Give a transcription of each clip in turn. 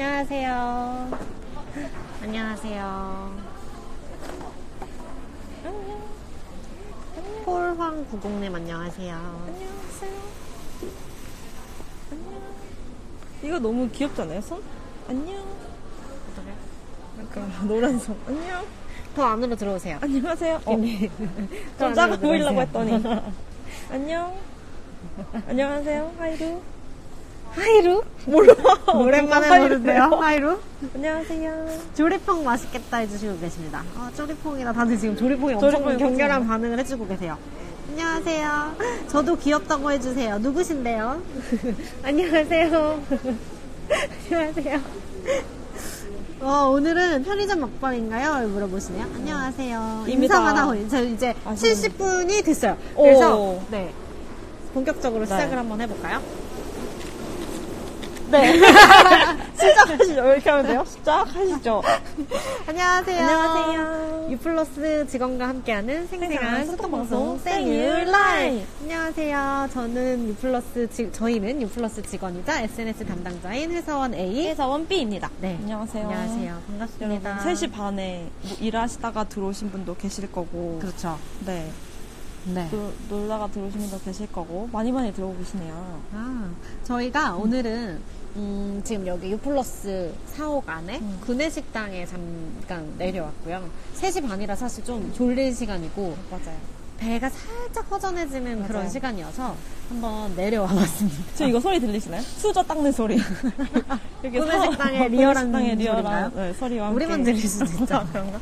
안녕하세요. 안녕하세요. 폴황90님 안녕하세요. 안녕하세요. 안녕. 이거 너무 귀엽지 않아요? 손? 안녕. 약간 노란 손. 안녕. 더 안으로 들어오세요. 안녕하세요. 어, 네. 더좀 작아 보이려고. 했더니. 안녕. 안녕하세요. 하이루. 하이루? 몰라. 오랜만에 하이루예요. 보는데요, 하이루? 안녕하세요. 조리퐁 맛있겠다 해주시고 계십니다. 어, 조리퐁이라 다들 지금 조리퐁이 엄청 조리퐁이 격렬한 반응을 해주고 계세요. 안녕하세요. 저도 귀엽다고 해주세요. 누구신데요? 안녕하세요. 안녕하세요. 어, 오늘은 편의점 먹방인가요? 물어보시네요. 안녕하세요. 입니다. 인사만 하고, 저 이제 아, 70분이 됐어요. 그래서, 오. 네. 본격적으로 네. 시작을 한번 해볼까요? 네. 시작하시죠. 이렇게 하면 돼요? 시작하시죠. 안녕하세요. 안녕하세요. 유플러스 직원과 함께하는 생생한 소통방송 생유 라이. 안녕하세요. 저는 유플러스 직 저희는 유플러스 직원이자 SNS 담당자인 회사원 A. 회사원 B입니다. 네. 안녕하세요. 안녕하세요. 반갑습니다. 여러분 3시 반에 뭐 일하시다가 들어오신 분도 계실 거고 그렇죠. 네 네. 놀, 놀다가 들어오신 분도 계실 거고 많이 많이 들어오고 계시네요 아, 저희가 오늘은 음, 지금 여기 유플러스 사옥 안에 음. 구내식당에 잠깐 내려왔고요. 3시 반이라 사실 좀 졸릴 시간이고 맞아요 배가 살짝 허전해지는 그런 맞아요. 시간이어서 한번 내려와 봤습니다. 저 이거 소리 들리시나요? 수저 닦는 소리 구내식당의 사- 리얼한 리얼한 소리인가요? 네, 소리와 함께 우리만 들릴 수도 있죠. 그런가?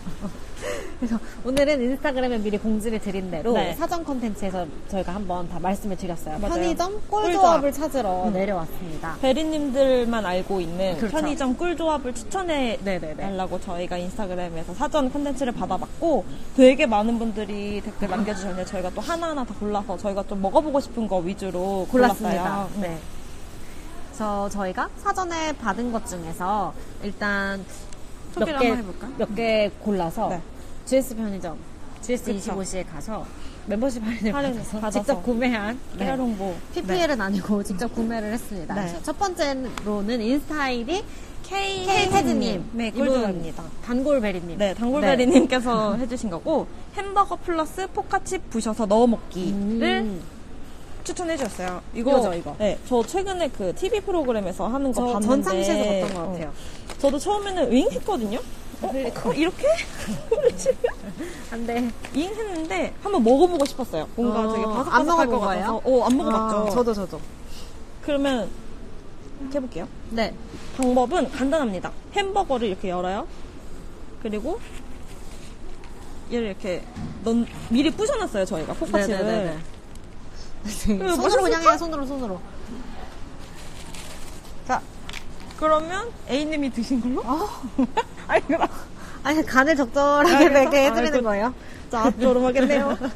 그래서 오늘은 인스타그램에 미리 공지를 드린 대로 네. 사전 컨텐츠에서 저희가 한번 다 말씀을 드렸어요. 맞아요. 편의점 꿀조합을 꿀조합. 찾으러 음. 내려왔습니다. 대리님들만 알고 있는 그렇죠. 편의점 꿀조합을 추천해 네네네. 달라고 저희가 인스타그램에서 사전 컨텐츠를 받아봤고 되게 많은 분들이 댓글 남겨주셨는데 저희가 또 하나하나 다 골라서 저희가 좀 먹어보고 싶은 거 위주로 골랐습니다. 골랐어요. 네. 그래서 저희가 사전에 받은 것 중에서 일단 몇 소개를 개, 한번 해볼까? 몇개 골라서 네. GS 편의점, GS 그쵸. 25시에 가서 멤버십 할인을 할인 받아서, 받아서. 직접 구매한 네. 깨알 홍보. PPL은 아니고 직접 구매를 했습니다. 네. 그래서 첫 번째로는 인스타 아이디 K K혜진님. 네, 꿀조합입니다. 단골베리님. 네, 단골베리님께서 해주신 거고 햄버거 플러스 포카칩 부셔서 넣어 먹기를 음. 추천해 주셨어요. 이거 이거죠, 이거. 네, 저 최근에 그 TV 프로그램에서 하는 거저 봤는데 전참시에서 봤던 것 같아요. 어, 저도 처음에는 윙 했거든요. 어, 어, 이렇게? 안 돼. 잉 했는데 한번 먹어보고 싶었어요. 뭔가 어, 되게 안 바삭바삭할 것? 같아서. 어, 안 먹어봤죠. 아, 저도, 저도. 그러면 이렇게 해볼게요. 네. 방법은 간단합니다. 햄버거를 이렇게 열어요. 그리고 얘를 이렇게 넣, 미리 부셔놨어요, 저희가 포카칩을. 네네네네. 이거 손으로 그냥? 해요, 손으로, 손으로. 자, 그러면 A님이 드신 걸로? 아니, 이거 나- 아니, 간을 적절하게 아, 그래서? 되게 해드리는 아이고. 거예요. 자, 조름 하겠네요.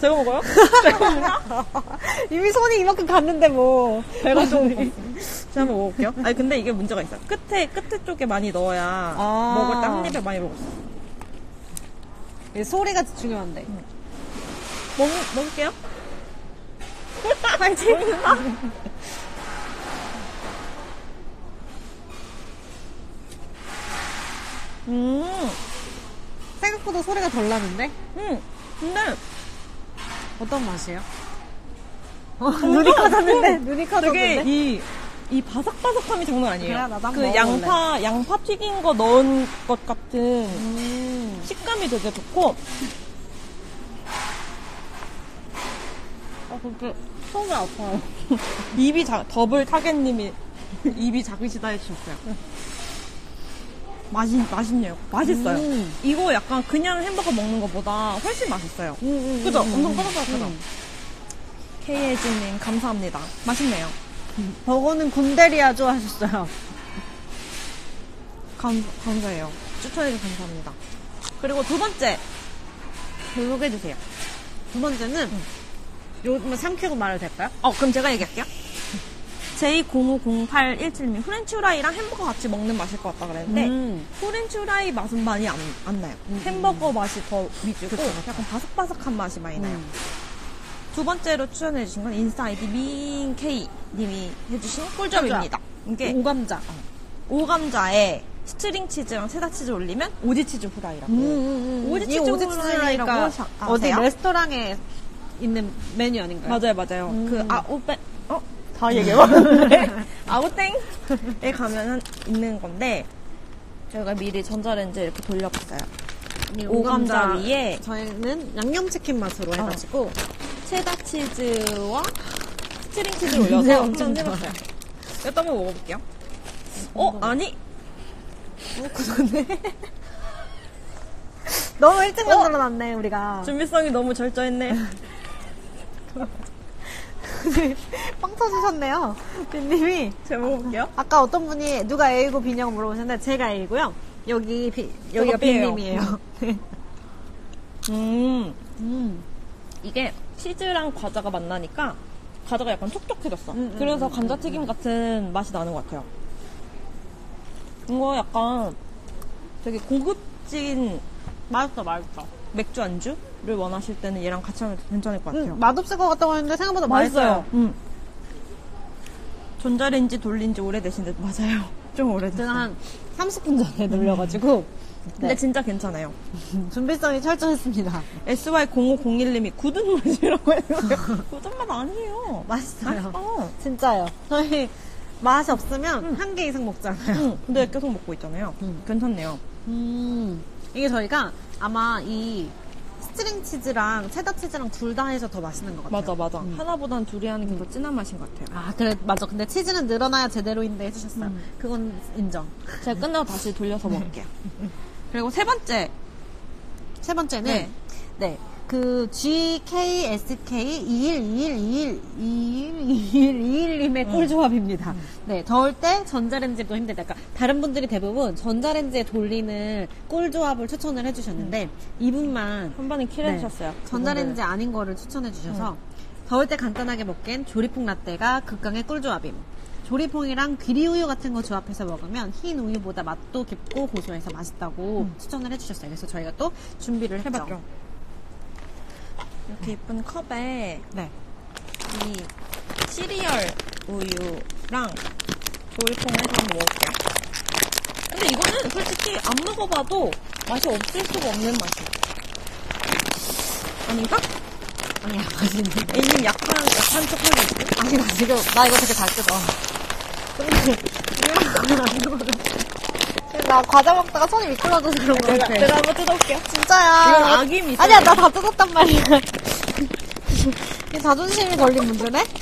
제가 먹어요? 이미 손이 이만큼 갔는데, 뭐. 배가 좀. 제가 한번 먹어볼게요. 아니, 근데 이게 문제가 있어요. 끝에, 끝에 쪽에 많이 넣어야 아. 먹을 때 한 입에 많이 먹었어요. 이 소리가 중요한데. 먹, 먹을게요. 파이팅! 음, 생각보다 소리가 덜 나는데? 음, 근데 어떤 맛이에요? 어, 눈이 커졌는데? 눈이 커졌는데? 이, 이 바삭바삭함이 장난 아니에요. 그래, 그. 양파, 양파 튀긴 거 넣은 것 같은 음. 식감이 되게 좋고, 아, 그렇게 속이 아파요. 입이 작, 더블 타겟님이 입이 작으시다 해주셨어요. 맛이, 맛있네요. 맛있어요. 음. 이거 약간 그냥 햄버거 먹는 것보다 훨씬 맛있어요. 음, 음, 그죠? 음, 엄청 음. 바삭바삭하죠? 음. K혜진님, 감사합니다. 맛있네요. 버거는 군대리아죠 하셨어요. 감, 감사해요. 추천해주셔서 감사합니다. 그리고 두 번째, 소개해주세요. 두 번째는, 요뭐 삼키고 말해도 될까요? 어, 그럼 제가 얘기할게요. J050817님, 프렌치 후라이랑 햄버거 같이 먹는 맛일 것 같다 그랬는데, 음. 프렌치 후라이 맛은 많이 안, 안 나요. 음, 햄버거 맛이 더 위주고, 그쵸, 그쵸. 약간 바삭바삭한 맛이 많이 나요. 음. 두 번째로 추천해 주신 건 인스타 아이디 미인K 님이 해주신 꿀조합입니다. 이게 오감자. 오감자에 스트링 치즈랑 체다 치즈 올리면 오지 치즈 후라이라고. 음, 음, 음. 오지 이 치즈 후라이라고 어디? 레스토랑에 있는 메뉴 아닌가요? 맞아요, 맞아요. 음. 그 어? 다 얘기해봤는데. 아웃땡에 가면은 있는 건데, 저희가 미리 전자레인지 이렇게 돌려봤어요. 이 오감자 위에 저희는 양념치킨 맛으로 해가지고 체다 치즈와 스트링 치즈를 올려서 엄청 해봤어요. 이것도 한번 먹어볼게요. 어? 아니? 어, 그러네. 너무 일찍 만들어놨네 우리가. 준비성이 너무 절저했네. 빵 터지셨네요. 빈님이 제가 먹어볼게요. 아까 어떤 분이 누가 A고 B냐고 물어보셨는데 제가 A고요. 여기 비, 여기가 B예요. 빈님이에요. 음. 음. 이게 치즈랑 과자가 만나니까 과자가 약간 촉촉해졌어. 음, 음, 그래서 음, 감자튀김 같은 맛이 나는 것 같아요. 이거 약간 되게 고급진 맛있어, 맛있어. 맥주 안주를 원하실 때는 얘랑 같이 하면 괜찮을 것 같아요. 음, 맛없을 것 같다고 했는데 생각보다 맛있어요. 음. 전자레인지 돌린 지 오래되신 듯 맞아요. 좀 오래됐어요. 제가 한 30분 전에 놀려가지고 근데 네. 진짜 괜찮아요. 준비성이 철저했습니다. SY0501님이 굳은 맛이라고 해요. 굳은 맛 아니에요. 맛있어요. 맛있어. 진짜요. 저희 맛이 없으면 한개 이상 먹잖아요. 응, 근데 계속 먹고 있잖아요. 음. 괜찮네요. 음, 이게 저희가 아마 이 스트링 치즈랑 체다 치즈랑 둘 다 해서 더 맛있는 것 같아요. 맞아, 맞아. 음. 하나보단 둘이 하는 게 더 진한 맛인 것 같아요. 아, 그래, 맞아. 근데 치즈는 늘어나야 제대로인데 해주셨어요. 그건 인정. 제가 끝나고 다시 돌려서 먹을게요. 그리고 세 번째. 세 번째는, 네. 네. 그 GKSK2121212121님의 꿀조합입니다. 네, 더울 때 전자레인지도 힘들다. 그러니까 다른 분들이 대부분 전자레인지에 돌리는 꿀조합을 추천을 해주셨는데 이분만 한 번에 킬해주셨어요. 네, 전자레인지 아닌 거를 추천해 주셔서 더울 때 간단하게 먹기엔 조리퐁 라떼가 극강의 꿀조합임. 조리퐁이랑 귀리우유 같은 거 조합해서 먹으면 흰 우유보다 맛도 깊고 고소해서 맛있다고 추천을 해주셨어요. 그래서 저희가 또 준비를 했죠. 해봤죠. 이렇게 예쁜 컵에 네. 이 시리얼 우유랑 해서 한번 먹을게요. 근데 이거는 솔직히 안 먹어봐도 맛이 없을 수가 없는 맛이에요. 아닌가? 아니야, 맛있는데. A님 약간, 하고 있고. 아니, 나 지금, 나 이거 되게 잘 뜯어. 근데, 이거 안 먹거든. 나 과자 먹다가 손이 미끄러져서 그런 거 같아. 내가 한번 뜯어볼게요. 진짜야. 이건 악임이 있어요. 아니야, 나 다 뜯었단 말이야. 이 자존심이 걸린 문제네?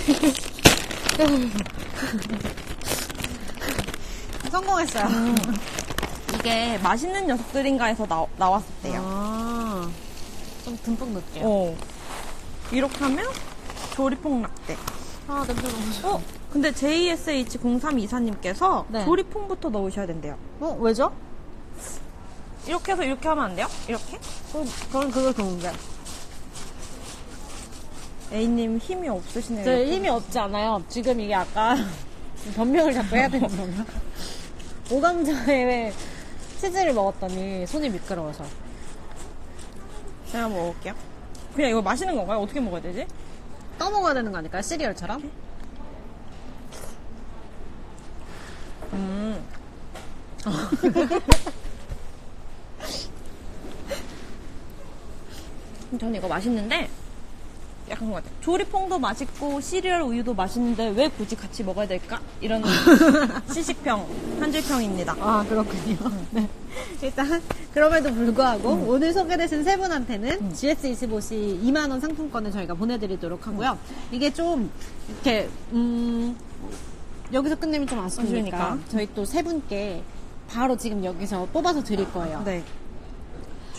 성공했어요. 이게 맛있는 녀석들인가 해서 나, 나왔었대요. 아, 좀 듬뿍 넣을게요. 어. 이렇게 하면 조리퐁 라떼. 아, 냄새 너무 좋아. 어? 근데 JSH0324님께서 네. 조리퐁부터 넣으셔야 된대요. 어, 왜죠? 이렇게 해서 이렇게 하면 안 돼요? 이렇게? 어, 그럼 그거 좋은데. A님 힘이 없으시네요. 저 이렇게. 힘이 없지 않아요. 지금 이게 아까 변명을 자꾸 해야 되는 건가? 오감자에 치즈를 먹었더니 손이 미끄러워서. 제가 먹을게요. 그냥 이거 마시는 건가요? 어떻게 먹어야 되지? 떠먹어야 되는 거 아닐까요? 시리얼처럼? 음. 저는 이거 맛있는데 약간 것 같아요. 조리퐁도 맛있고 시리얼 우유도 맛있는데 왜 굳이 같이 먹어야 될까? 이런 시식평, 한줄평입니다. 아, 그렇군요. 네. 일단, 그럼에도 불구하고, 오늘 소개되신 세 분한테는 GS25C 2만 원 상품권을 저희가 보내드리도록 하고요. 이게 좀, 이렇게, 음, 여기서 끝내면 좀 아쉬우니까, 아쉬우니까. 저희 또 세 분께 바로 지금 여기서 뽑아서 드릴 거예요. 네.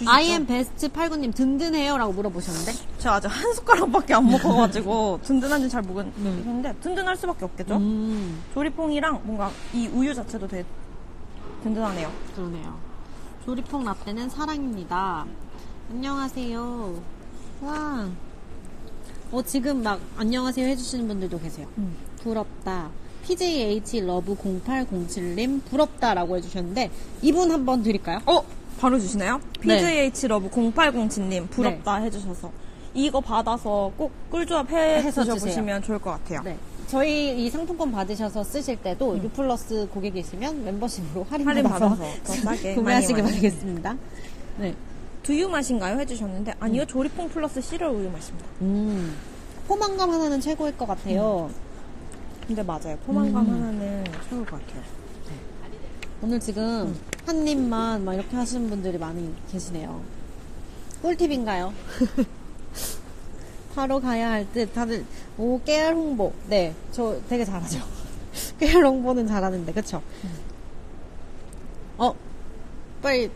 IM best 89님 든든해요? 라고 물어보셨는데, 제가 아직 한 숟가락밖에 안 먹어가지고 든든한지 잘 모르겠는데 든든할 수밖에 없겠죠? 음, 조리퐁이랑 뭔가 이 우유 자체도 되게 든든하네요. 그러네요. 조리퐁 라떼는 사랑입니다. 안녕하세요. 와. 어, 지금 막 안녕하세요 해주시는 분들도 계세요. 음. 부럽다. PJH love 0807님 부럽다라고 해주셨는데 이분 한번 드릴까요? 어? 바로 주시나요? 네. PJH love 0807님 부럽다 해주셔서 이거 받아서 꼭 꿀조합 해 해서 드셔보시면 좋을 것 같아요. 네. 저희 이 상품권 받으셔서 쓰실 때도 유플러스 고객이시면 멤버십으로 할인, 할인 받아서, 받아서 구매하시기. 바라겠습니다. 네. 두유 맛인가요? 해주셨는데 아니요 조리퐁 플러스 시리얼 우유 맛입니다. 음. 포만감 하나는 최고일 것 같아요. 근데 맞아요 포만감 음. 하나는 최고일 것 같아요. 오늘 지금 음. 한 입만 막 이렇게 하시는 분들이 많이 계시네요. 꿀팁인가요? 바로 가야 할 듯. 다들 오 깨알 홍보. 네, 저 되게 잘하죠. 깨알 홍보는 잘하는데, 그쵸? 어, 빨리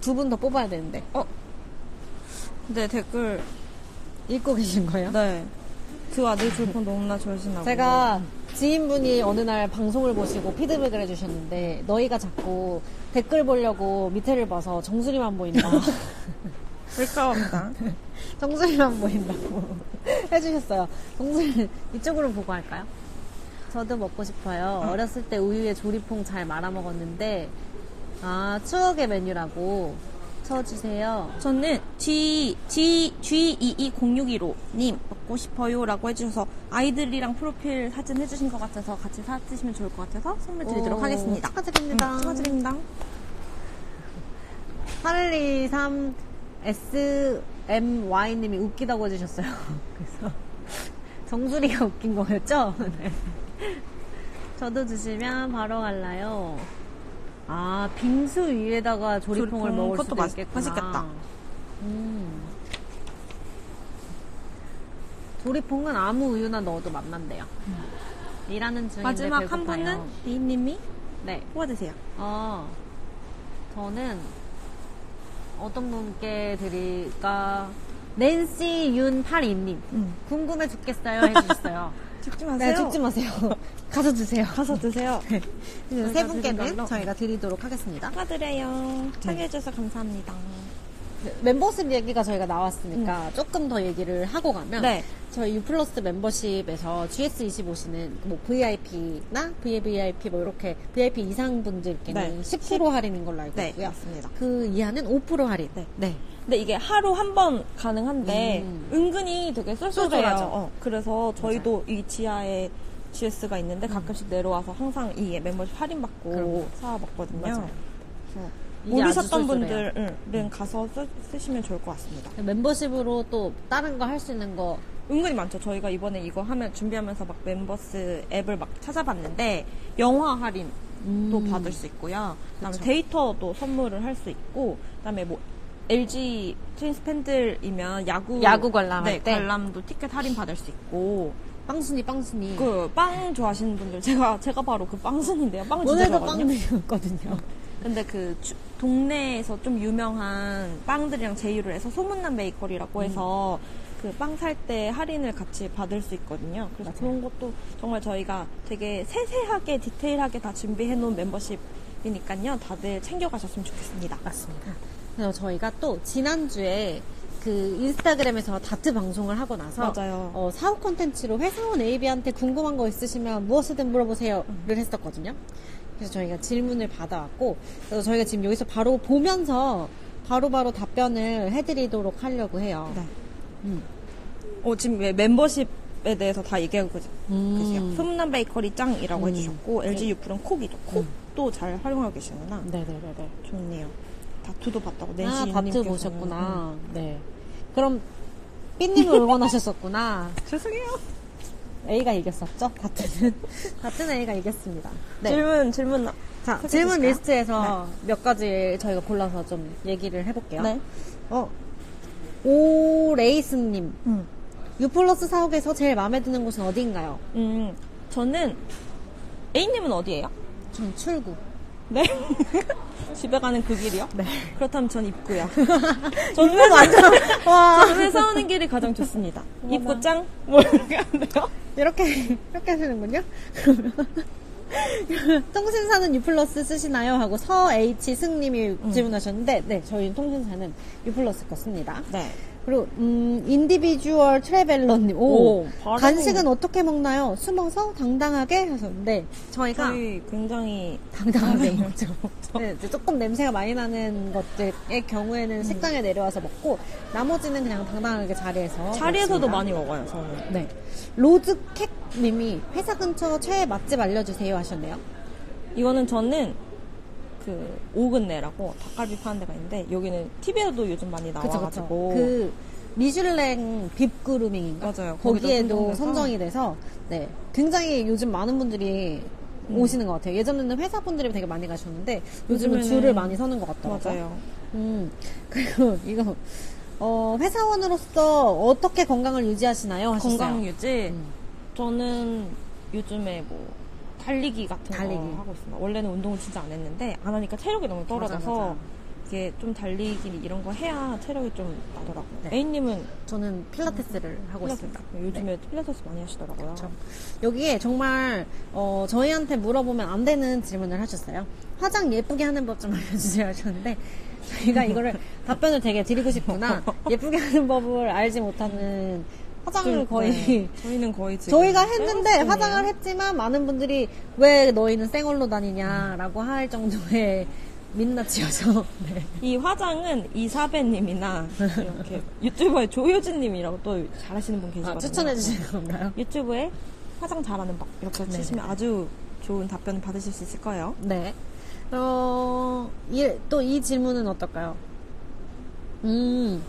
두 분 더 뽑아야 되는데. 어? 근데 댓글 읽고 계신 거예요? 네. 그 아들 조리퐁 너무나 좋으시나 제가 지인분이 어느 날 방송을 보시고 피드백을 해주셨는데 너희가 자꾸 댓글 보려고 밑에를 봐서 정수리만 보인다. 불가합니다. 정수리만 보인다고 해주셨어요. 정수리 이쪽으로 보고 할까요? 저도 먹고 싶어요. 어렸을 때 우유에 조리퐁 잘 말아 먹었는데 아 추억의 메뉴라고 쳐주세요. 저는 G, G, G22061호님 먹고 싶어요 라고 해주셔서 아이들이랑 프로필 사진 해주신 것 같아서 같이 사드시면 좋을 것 같아서 선물 드리도록 오, 하겠습니다. 축하드립니다. 음, 축하드립니다. 8123 SMY님이 웃기다고 해주셨어요. 그래서 정수리가 웃긴 거였죠? 네. 저도 주시면 바로 갈라요. 아 빙수 위에다가 조리퐁을 조리퐁, 먹을 수도 맛- 있겠구나. 맛있겠다. 음. 조리퐁은 아무 우유나 넣어도 맛난대요. 일하는 중인데 마지막 한 배고파요. 분은 리님이 네. 뽑아주세요. 어, 저는 어떤 분께 드릴까? 낸시 윤82님. 음. 궁금해 죽겠어요 해주셨어요. 죽지 마세요. 네, 죽지 마세요. 가서 드세요. 가서 드세요. 그래서 세 분께는. 저희가 드리도록 하겠습니다. 축하드려요. 참여해주셔서 감사합니다. 멤버십 얘기가 저희가 나왔으니까 조금 더 얘기를 하고 가면 네. 저희 유플러스 멤버십에서 GS25시는 뭐 VIP나 VVIP 뭐 이렇게 VIP 이상 분들께는 네. 10% 할인인 걸로 알고 네, 있고요. 맞습니다. 그 이하는 5% 할인. 네. 네. 근데 이게 하루 한 번 가능한데 음. 은근히 되게 쏠쏠해요. 쏠쏠하죠. 어, 그래서 저희도 이 지하에 GS가 있는데 가끔씩 내려와서 항상 이 멤버십 할인받고 그럼요. 사와 먹거든요. 맞아요. 모르셨던. 분들은 가서 쓰, 쓰시면 좋을 것 같습니다. 멤버십으로 또 다른 거 할 수 있는 거 은근히 많죠. 저희가 이번에 이거 하면 준비하면서 막 멤버스 앱을 막 찾아봤는데 영화 할인도 음. 받을 수 있고요. 그다음에 그쵸. 데이터도 선물을 할 수 있고 그다음에 뭐 LG 트윈스 팬들이면 야구 야구 관람할 네, 때? 관람도 티켓 할인 받을 수 있고 빵순이 빵순이 그 빵 좋아하시는 분들 제가 제가 바로 그 빵순인데요. 빵 진짜 오늘도 좋아하거든요. 빵 드렸거든요. 근데 그 주- 동네에서 좀 유명한 빵들이랑 제휴를 해서 소문난 베이커리라고 해서 그 빵 살 때 할인을 같이 받을 수 있거든요. 그래서 맞아요. 그런 것도 정말 저희가 되게 세세하게 디테일하게 다 준비해 놓은 멤버십이니까요. 다들 챙겨가셨으면 좋겠습니다. 맞습니다. 그래서 저희가 또 지난주에 그 인스타그램에서 다트 방송을 하고 나서 맞아요. 어, 사후 콘텐츠로 회사원 AB한테 궁금한 거 있으시면 무엇이든 물어보세요를 했었거든요. 그래서 저희가 질문을 받아왔고 그래서 저희가 지금 여기서 바로 보면서 바로바로 답변을 해드리도록 하려고 해요. 네. 음. 어, 지금 왜 멤버십에 대해서 다 얘기하고 계세요. 음. 소문난 베이커리 짱이라고 음. 해주셨고 LG 유프는 콕이죠. 콕도 잘 활용하고 계시구나. 네네네네. 좋네요. 다트도 봤다고 낸시 아, 유님께서. 보셨구나. 네. 그럼 B님을 응원하셨었구나. 죄송해요. A가 이겼었죠? 다트는. 다트는 A가 이겼습니다. 네. 질문 질문 나- 자, 질문 주실까요? 리스트에서 몇 가지 저희가 골라서 좀 얘기를 해볼게요. 네. 어, 오레이스님. 음. 유플러스 사옥에서 제일 마음에 드는 곳은 어디인가요? 음, 저는 A님은 어디예요? 전 출구. 네. 집에 가는 그 길이요? 네. 그렇다면 전 입구요. 저는 회사, 와. 저는 회사 오는 길이 가장 좋습니다. 입구 짱? 뭐 이렇게 안 돼요? 이렇게, 이렇게 하시는군요? 그러면. 통신사는 유플러스 쓰시나요? 하고 서 H 승님이 질문하셨는데, 네, 저희는 통신사는 유플러스 거 씁니다. 네. 그리고 음, individual traveler님. 오, 오, 간식은 어떻게 먹나요? 숨어서 당당하게 하셨는데 저희가 저희 굉장히 당당하게 먹죠. 네, 조금 냄새가 많이 나는 것들의 경우에는 식당에 내려와서 먹고 나머지는 그냥 당당하게 자리에서 자리에서도 먹습니다. 많이 먹어요, 저는. 네. 로즈캣님이 회사 근처 최애 맛집 알려주세요 하셨네요. 이거는 저는 그 오근내라고 닭갈비 파는 데가 있는데 여기는 TV에도 요즘 많이 그쵸, 그쵸. 나와가지고 그 미슐랭 빕그루밍인가? 맞아요. 거기에도. 선정이 돼서 네 굉장히 요즘 많은 분들이 음. 오시는 것 같아요. 예전에는 회사 분들이 되게 많이 가셨는데 요즘은 줄을 많이 서는 것 같더라고요. 맞아요. 음, 그리고 이거 어, 회사원으로서 어떻게 건강을 유지하시나요? 하셨어요. 건강 유지. 음. 저는 요즘에 뭐 달리기 같은 달리기. 거 하고 있습니다. 원래는 운동을 진짜 안 했는데 안 하니까 체력이 너무 떨어져서 맞아, 맞아. 이게 좀 달리기 이런 거 해야 체력이 좀 나더라고요. 네. A님은 저는 필라테스를 하고 있습니다. 요즘에 필라테스 많이 하시더라고요. 그렇죠. 여기에 정말 어, 저희한테 물어보면 안 되는 질문을 하셨어요. 화장 예쁘게 하는 법 좀 알려주세요 하셨는데 저희가 이거를 답변을 되게 드리고 싶구나. 예쁘게 하는 법을 알지 못하는 화장을 좀, 거의 네. 저희는 거의 지금 저희가 했는데 화장을. 했지만 많은 분들이 왜 너희는 쌩얼로 다니냐라고 할 정도의 민낯이어서 네. 이 화장은 이사배님이나 이렇게 유튜버의 조효진님이라고 또 잘하시는 분 계시거든요. 아, 추천해 주시는 건가요? 유튜브에 화장 잘하는 법 이렇게 네. 치시면 아주 좋은 답변을 받으실 수 있을 거예요. 네. 어, 또이 질문은 어떨까요? 음.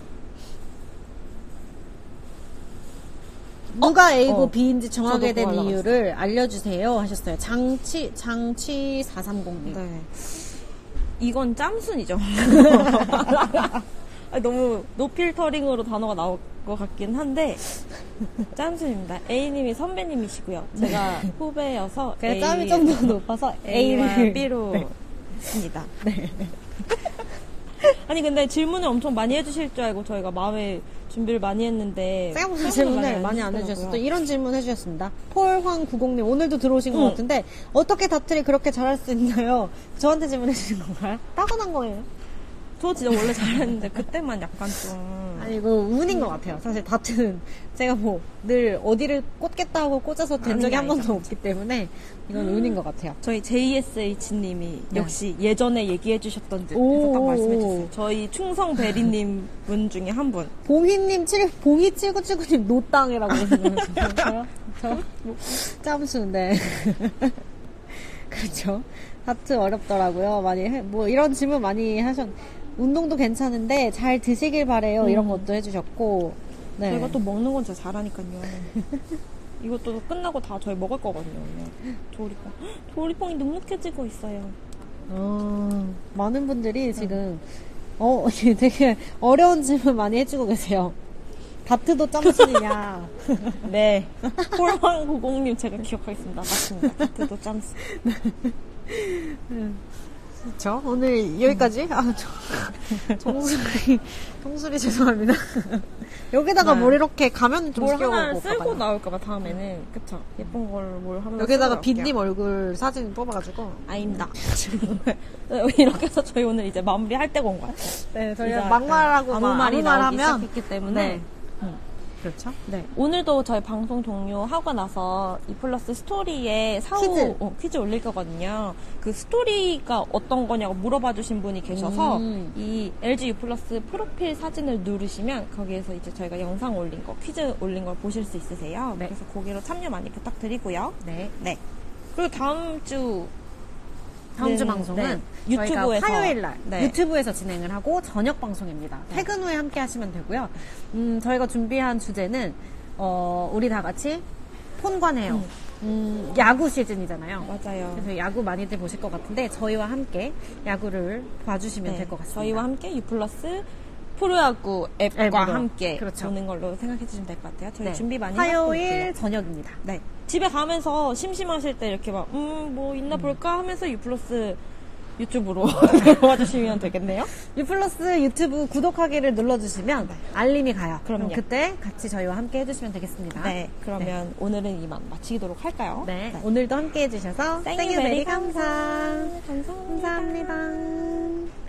누가 A고 어. B인지 정하게 된 이유를 알려주세요 하셨어요. 장치, 장치 430님. 네. 이건 짬순이죠. 아니, 너무 노필터링으로 단어가 나올 것 같긴 한데 짬순입니다. A님이 선배님이시고요. 제가 후배여서 그래, 짬이 좀 더 높아서 A와. B로 네. 있습니다. 아니 근데 질문을 엄청 많이 해주실 줄 알고 저희가 마음에 준비를 많이 했는데 생각보다 질문을 많이 안. 해주셨어요. 또 이런 질문 해주셨습니다. 폴황90님, 오늘도 들어오신 것 응. 같은데, 어떻게 다트를 그렇게 잘할 수 있나요? 저한테 질문해 주신 건가요? 따분한 거예요. 저 진짜 원래 잘했는데 그때만 약간 좀 아니, 이거 운인 것 같아요. 사실 다트는 제가 뭐 늘 어디를 꽂겠다 하고 꽂아서 된 아니, 적이 한 아니, 번도 없기 때문에 이건 운인 것 같아요. 저희 JSH님이 네. 역시 예전에 얘기해 주셨던 듯 오. 해서 딱 말씀해 주세요. 저희 충성 베리님 분 중에 한 분. 봄희님, 칠, 봄희7979님 노땅이라고 그러시는 저요? 저? 짬수, 네. 그렇죠. 다트 어렵더라고요. 많이, 해- 뭐 이런 질문 많이 하셨, 운동도 괜찮은데 잘 드시길 바래요. 이런 음. 것도 해주셨고. 네. 저희가 또 먹는 건 진짜 잘하니까요. 이것도 끝나고 다 저희 먹을 거거든요. 오늘. 조리퐁. 헉, 조리퐁이 눅눅해지고 있어요. 어, 많은 분들이 지금, 어, 되게 어려운 질문 많이 해주고 계세요. 다트도 짬순이냐. 네. 폴황90님 제가 기억하겠습니다. 맞습니다. 다트도 짬스. 그렇죠. 오늘 여기까지. 아, 저, 정수리, 정수리 죄송합니다. 여기다가 네. 뭘 이렇게 가면 좀 뭘 하나 볼까봐요. 나올까봐 다음에는 그쵸 예쁜 걸 뭘 하나 여기다가 쓰고 빈님. 얼굴 사진 뽑아가지고. 아닙니다. 이렇게 해서 저희 오늘 이제 마무리할 때가 온 것 같아요. 네, 이제 저희가 막말하고 아무 막 말이 나오기 하면. 시작했기 때문에 네. 그렇죠. 네. 오늘도 저희 방송 종료하고 나서 이 플러스 스토리에 사후 퀴즈. 어, 퀴즈 올릴 거거든요. 그 스토리가 어떤 거냐고 물어봐 주신 분이 계셔서 음. 이 LG U 플러스 프로필 사진을 누르시면 거기에서 이제 저희가 영상 올린 거, 퀴즈 올린 걸 보실 수 있으세요. 네. 그래서 거기로 참여 많이 부탁드리고요. 네. 네. 그리고 다음 주 다음 주 네, 방송은 네. 유튜브에서. 화요일 날 네. 유튜브에서 진행을 하고 저녁 방송입니다. 네. 퇴근 후에 함께 하시면 되고요. 음, 저희가 준비한 주제는 어, 우리 다 같이 폰관해요. 음. 음, 야구 시즌이잖아요. 맞아요. 그래서 야구 많이들 보실 것 같은데 저희와 함께 야구를 봐주시면 네. 될것 같습니다. 저희와 함께 U 플러스 프로야구 앱과 앱으로. 함께 그렇죠. 보는 걸로 생각해 주시면 될 것 같아요. 저희 네. 준비 많이 하고 화요일. 저녁입니다. 네. 집에 가면서 심심하실 때 이렇게 막, 음, 뭐 있나 볼까 하면서 U 플러스 유튜브로 들어와 주시면 되겠네요. 유플러스 유튜브 구독하기를 눌러주시면 알림이 가요. 그럼 그럼요. 그때 같이 저희와 함께 해주시면 되겠습니다. 네. 그러면 오늘은 이만 마치도록 할까요? 네, 오늘도 함께 해주셔서 땡유 땡유 베리 베리 감사. 감사합니다. 감사합니다.